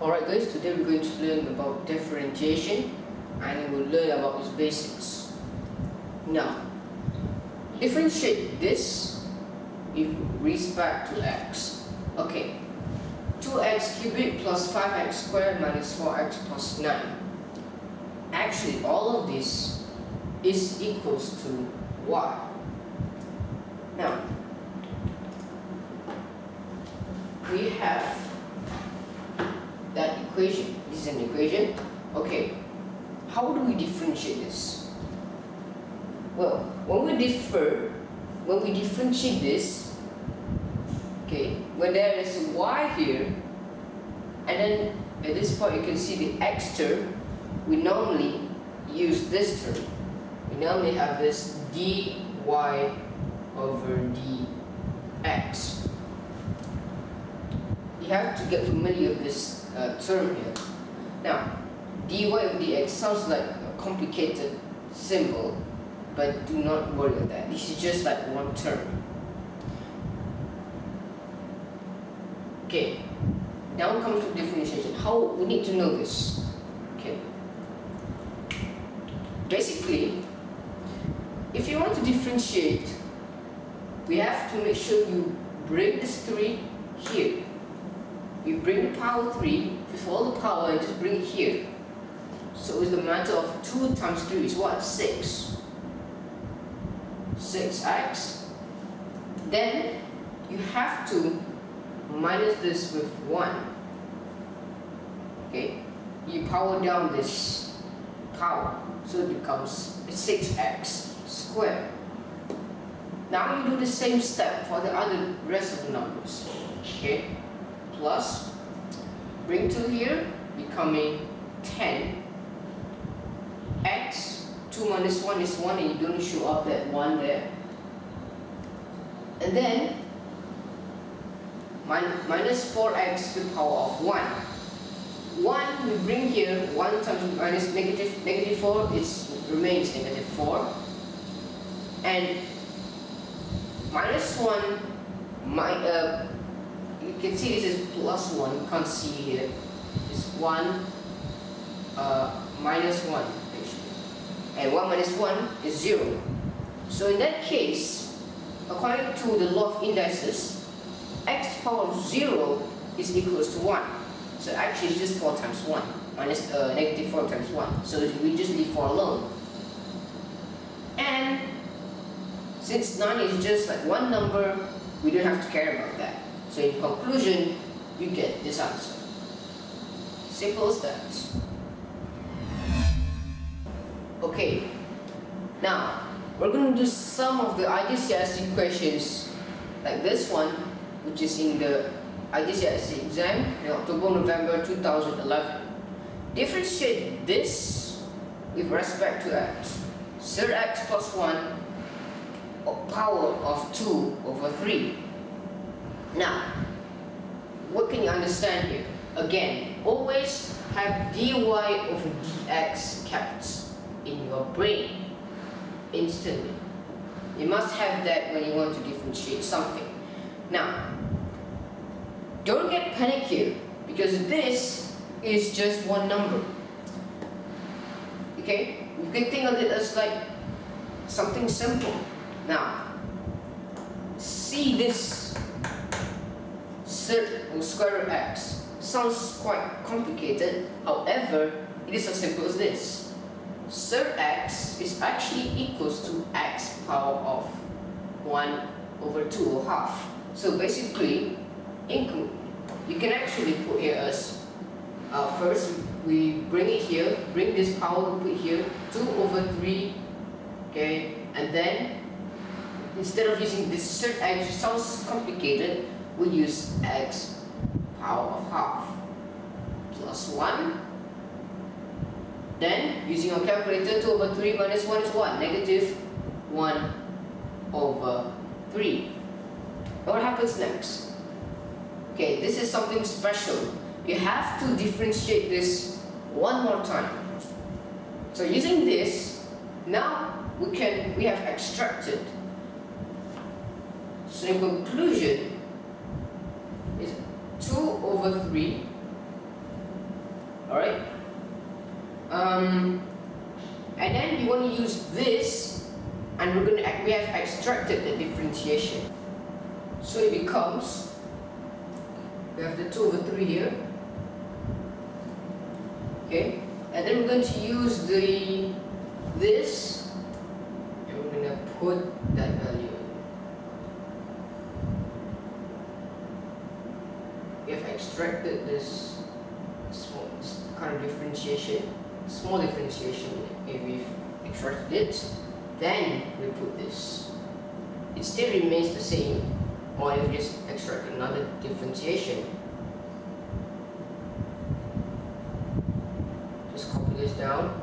Alright guys, today we're going to learn about differentiation and we'll learn about its basics. Now, differentiate this with respect to x. Okay, 2x cubic plus 5x squared minus 4x plus 9. Actually, all of this is equals to y. Now, we have that equation. This is an equation. Okay, how do we differentiate this? Well, when we differ, when we differentiate this, okay, when there is y here, and then at this point you can see the x term, we normally use this term. We normally have this dy over dx. You have to get familiar with this uh, term here. Now, dy over dx sounds like a complicated symbol, but do not worry about that. This is just like one term. Okay, now comes to differentiation. How we need to know this? Okay. Basically, if you want to differentiate, we have to make sure you bring this 3 here. You bring the power 3 with all the power and just bring it here. So it's the matter of 2 times 3 is what? 6. 6x. Then you have to minus this with 1. Okay? You power down this power. So it becomes 6x squared. Now you do the same step for the other rest of the numbers. Okay? Plus, bring 2 here, becoming 10 x 2 minus 1 is 1 and you don't show up that 1 there. And then min minus 4x to the power of 1. 1 we bring here 1 times minus negative negative 4 is remains negative 4 and minus 1 my, uh, you can see this is plus 1 you can't see here it's 1 uh, minus 1 and 1 minus 1 is 0. So in that case, according to the law of indices, x power of 0 is equals to 1. So actually it's just 4 times 1, minus uh, negative 4 times 1. So we just leave 4 alone. And since 9 is just like one number, we don't have to care about that. So in conclusion, you get this answer. Simple as that. Okay, now we're going to do some of the IGCSE questions like this one, which is in the IGCSE exam in October, November 2011. Differentiate this with respect to x. Third x plus 1 power of 2 over 3. Now, what can you understand here? Again, always have dy over dx kept in your brain instantly. You must have that when you want to differentiate something. Now, don't get panicked here because this is just one number. Okay? You can think of it as like something simple. Now, see this square root x. Sounds quite complicated, however, it is as simple as this third x is actually equals to x power of 1 over 2 or half. So basically, you can actually put here as uh, first we bring it here, bring this power, put here 2 over 3, okay, and then instead of using this third x, it sounds complicated, we use x power of half plus 1 then, using our calculator, 2 over 3 minus 1 is what? Negative 1 over 3. What happens next? Okay, this is something special. You have to differentiate this one more time. So using this, now we can we have extracted. So in conclusion, is 2 over 3 alright um, and then we want to use this and we're going to we have extracted the differentiation. So it becomes we have the 2 over 3 here. Okay. And then we're going to use the this and we're going to put that value. Extracted this small this kind of differentiation, small differentiation if we've extracted it, then we put this. It still remains the same, or if we just extract another differentiation. Just copy this down.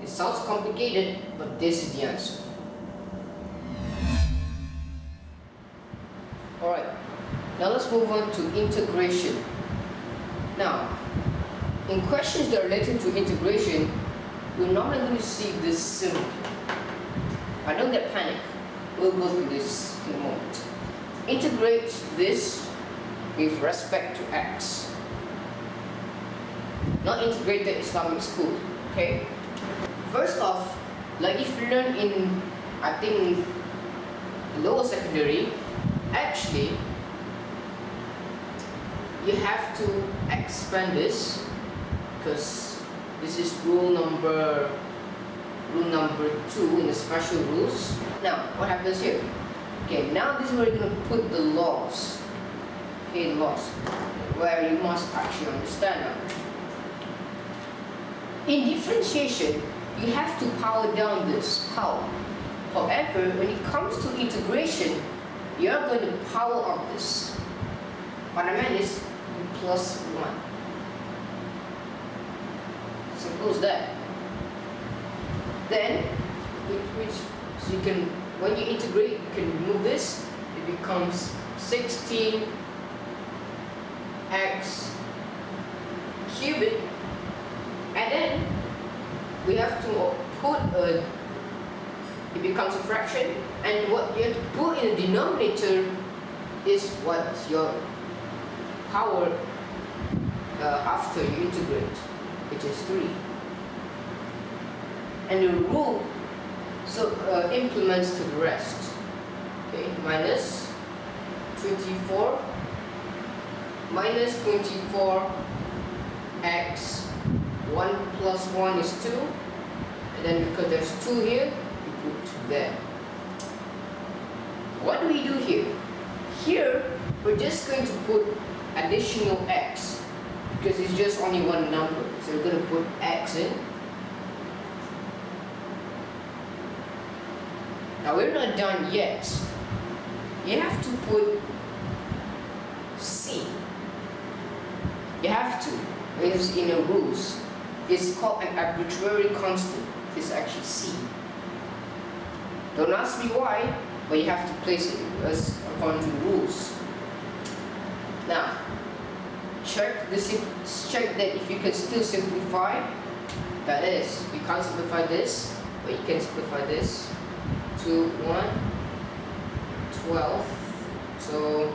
It sounds complicated, but this is the answer. Now let's move on to integration. Now, in questions that are related to integration, we're normally going to see this symbol. I don't get panic. We'll go through this in a moment. Integrate this with respect to x. Not integrate the Islamic school, okay? First off, like if you learn in, I think, lower secondary, actually, you have to expand this because this is rule number rule number two in the special rules. Now, what happens here? Okay, now this is where you're going to put the laws. Okay, laws, where you must actually understand now. In differentiation, you have to power down this power. However, when it comes to integration, you're going to power up this. What I meant is plus 1. Simple as that. Then, which, which, so you can, when you integrate, you can remove this, it becomes 16 x cubed, and then we have to put a, it becomes a fraction, and what you have to put in the denominator is what your power uh, after you integrate, it is 3. And the rule so uh, implements to the rest. Okay, minus 24 minus 24 x 1 plus 1 is 2 and then because there's 2 here you put 2 there what do we do here here we're just going to put additional x because it's just only one number so we're going to put x in. Now we're not done yet. You have to put c. You have to. It's in the rules. It's called an arbitrary constant. It's actually c. Don't ask me why but you have to place it as according to rules. Now, check this. Check that if you can still simplify. That is, you can't simplify this, but you can simplify this to 1, 12. So,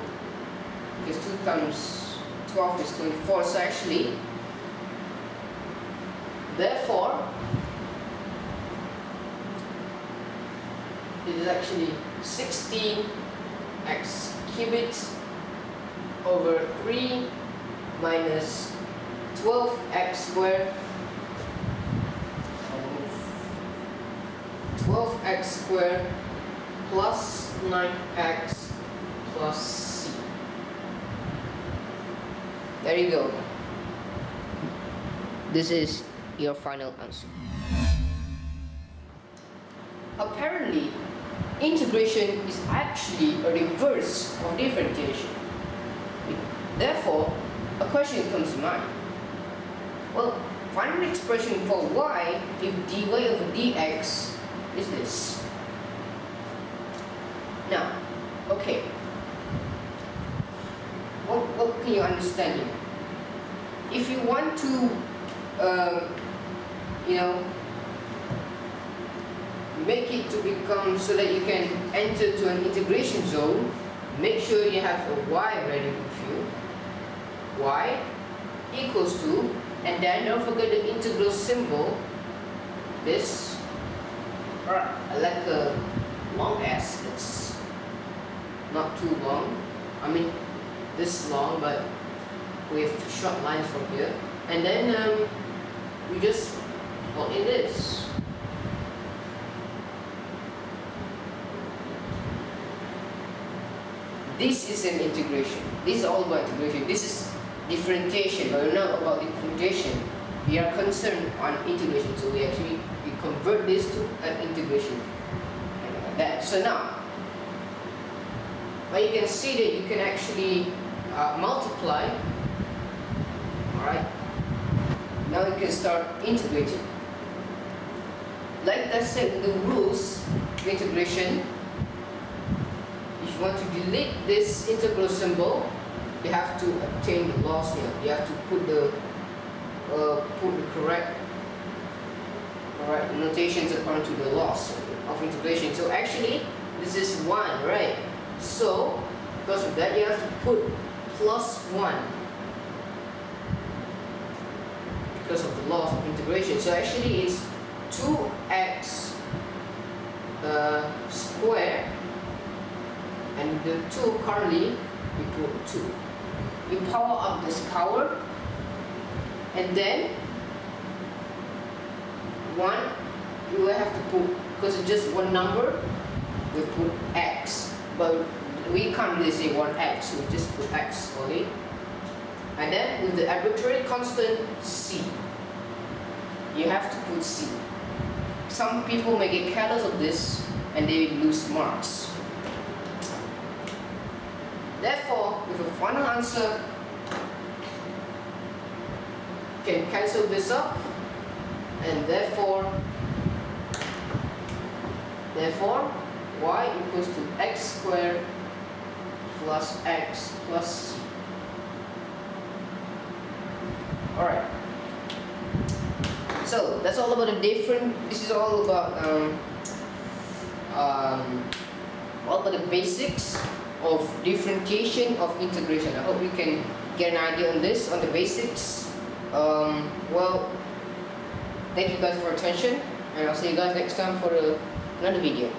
because 2 times 12 is 24. So actually, therefore, it is actually 16 x cubed over 3 minus 12x squared 12x squared plus 9x plus c. There you go. This is your final answer. Apparently, integration is actually a reverse of differentiation. Therefore, a question comes to mind. Well, find an expression for y if dy over dx is this. Now, okay. What, what can you understand here? If you want to, uh, you know, make it to become so that you can enter to an integration zone, make sure you have a y ready with you y equals to, and then don't forget the integral symbol, this. Or I like a long S. It's not too long. I mean this long but we with short lines from here. And then um, we just plug in this. This is an integration. This is all about integration. This is differentiation but we're not about differentiation we are concerned on integration so we actually we convert this to an integration. Like that. So now but you can see that you can actually uh, multiply alright? Now you can start integrating. Like I said the rules of integration if you want to delete this integral symbol you have to obtain the loss here you have to put the uh, put the correct correct notations according to the loss of integration so actually this is 1 right so because of that you have to put plus 1 because of the laws of integration. So actually it's 2x uh, square and the 2 currently put 2. We power up this power and then 1 you will have to put because it's just one number we put x but we can't really say 1x, we just put x only. And then with the arbitrary constant c, you have to put c. Some people may get careless of this and they lose marks. Therefore, with a final answer, can cancel this up and therefore therefore y equals to x squared plus x plus alright so that's all about the different this is all about um, um, all about the basics of differentiation of integration. I hope you can get an idea on this on the basics. Um, well thank you guys for attention and I'll see you guys next time for another video